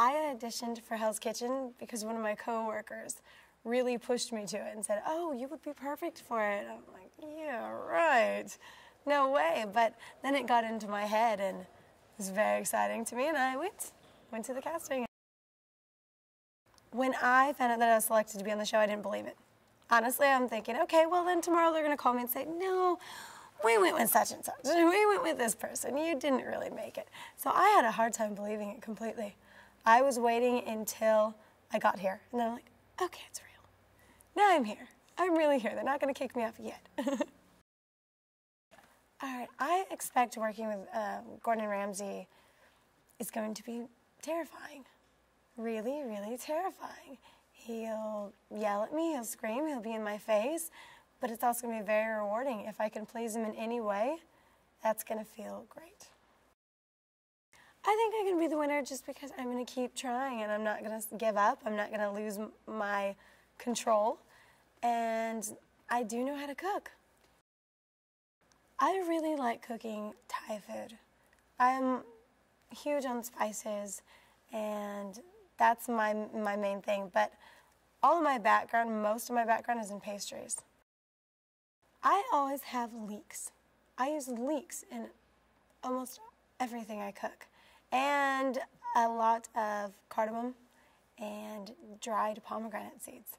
I auditioned for Hell's Kitchen because one of my coworkers really pushed me to it and said, "Oh, you would be perfect for it." I'm like, "Yeah, right. No way." But then it got into my head and it was very exciting to me, and I went went to the casting. When I found out that I was selected to be on the show, I didn't believe it. Honestly, I'm thinking, okay, well then tomorrow they're going to call me and say, "No, we went with such and such. We went with this person. You didn't really make it." So I had a hard time believing it completely. I was waiting until I got here, and then I'm like, "Okay, it's real." Now I'm here. I'm really here. They're not going to kick me off yet. All right, I expect working with uh, Gordon Ramsay is going to be terrifying. Really, really terrifying. He'll yell at me, he'll scream, he'll be in my face, but it's also going to be very rewarding. If I can please him in any way, that's going to feel great. I think I can be the winner just because I'm going to keep trying and I'm not going to give up. I'm not going to lose my control, and I do know how to cook. I really like cooking Thai food. I'm huge on spices, and that's my, my main thing. But all of my background, most of my background is in pastries. I always have leeks. I use leeks in almost everything I cook, and a lot of cardamom and dried pomegranate seeds.